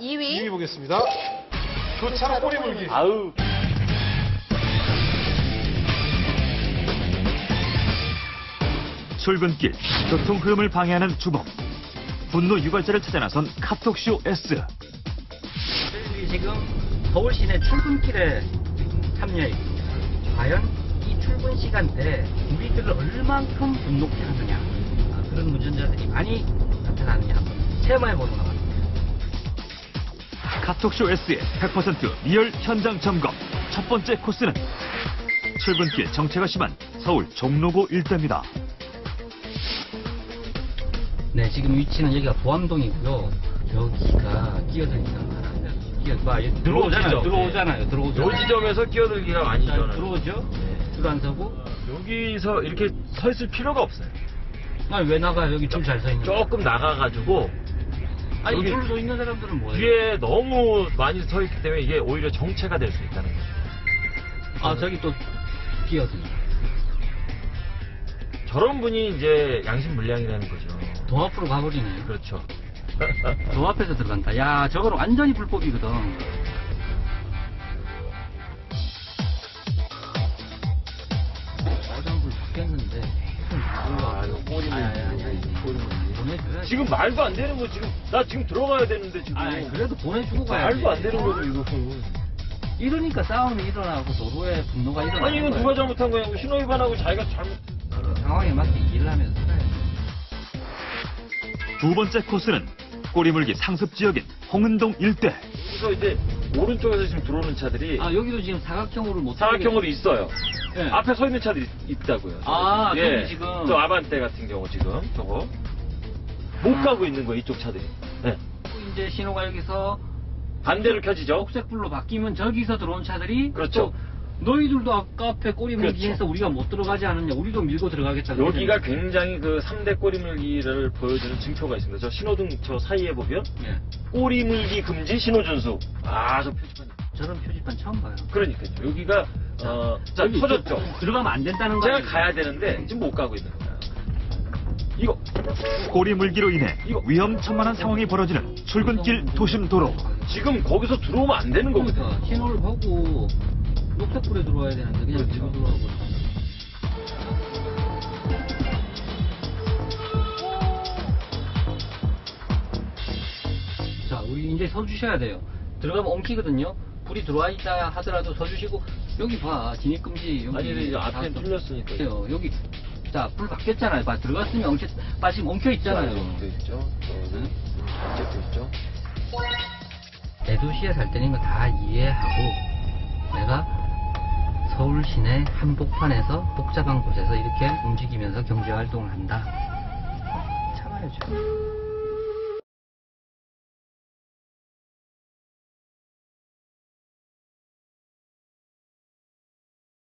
2위. 2위 보겠습니다. 교차로 꼬리 물기. 아우. 출근길 교통 흐름을 방해하는 주범 분노 유발자를 찾아 나선 카톡쇼 S 지금 서울 시내 출근길에 참여했습니다. 과연 이 출근 시간대에 우리들을 얼만큼 분노케 하느냐 아, 그런 운전자들이 많이 나타나느냐 한번 체험해 보는 것 같습니다. 카톡쇼 S의 100% 리얼 현장 점검 첫 번째 코스는 출근길 정체가 심한 서울 종로구 일대입니다 네, 지금 위치는 여기가 부암동이고요. 여기가 끼어들기가 많아요. 끼어, 봐, 여기 들어오잖아요. 들어오잖아요. 들어오잖아요. 요 지점에서 끼어들기가 많이. 들어오죠? 네. 줄안 서고. 여기서 이렇게 서 있을 필요가 없어요. 아니, 왜 나가요? 여기 줄 잘 서 있는 조금 나가가지고 아니, 여기 줄서 있는 사람들은 뭐예요? 뒤에 너무 많이 서 있기 때문에 이게 오히려 정체가 될 수 있다는 거죠. 아, 저기 또 끼어드네. 저런 분이 이제 양심 불량이라는 거죠. 도 앞으로 가버리네. 그렇죠. 도 앞에서 들어간다. 야, 저거는 완전히 불법이거든. 빨간불 바뀌었는데. 아, 이거 꼬리 아니, 아니, 아니, 아니. 꼬리 물기. 보내줘야지. 지금 말도 안 되는 거 지금 나 지금 들어가야 되는데 지금 아니, 그래도 보내주고 가야지. 말도 안 되는 거죠 이거. 이러니까 싸움이 일어나고 도로에 분노가 일어나고. 아니 이건 누가 잘못한 거냐고 신호 위반하고 자기가 잘못. 상황에 맞게 일을 하면서. 두 번째 코스는 꼬리물기 상습 지역인 홍은동 일대 여기서 이제 오른쪽에서 지금 들어오는 차들이 아, 여기도 지금 사각형으로 못 사각형으로 있어요. 네. 앞에 서 있는 차들이 있다고요. 아, 예. 지금. 저 아반떼 같은 경우 지금 저거 못 아. 가고 있는 거예요 이쪽 차들이. 네. 이제 신호가 여기서 반대로 켜지죠. 녹색불로 바뀌면 저기서 들어온 차들이 그렇죠. 또 너희들도 아까 앞에 꼬리 물기 그렇죠. 해서 우리가 못 들어가지 않았냐 우리도 밀고 들어가겠다 여기가 굉장히 그 3대 꼬리물기를 보여주는 증표가 있습니다. 저 신호등 저 사이에 보면 예. 꼬리물기 금지 신호 준수. 아, 저 표지판. 저런 표지판 처음 봐요 그러니까요. 여기가 어, 자 여기 터졌죠. 들어가면 안 된다는 제가 거예요 가야 되는데 지금 못 가고 있는 거야. 이거 꼬리물기로 인해 이거. 위험천만한 상황이 벌어지는 출근길 도심 도로 지금 거기서 들어오면 안 되는 거거든요. 그러니까 신호를 보고 녹색불에 들어와야 되는데 그냥 그렇죠. 밀고 들어가고 자 우리 이제 서 주셔야 돼요 들어가면 엉키거든요 불이 들어와 있다 하더라도 서 주시고 여기 봐 진입 금지 여기 아니, 이제 앞에 뚫렸으니까. 그래요. 여기 자 불 바뀌었잖아요 봐 들어갔으면 엉켜 봐 지금 엉켜 있잖아요 있죠. 응? 돼 있죠. 대도시에 살 때는 거 다 이해하고 내가 서울 시내 한복판에서 복잡한 곳에서 이렇게 움직이면서 경제 활동을 한다. 참아야죠.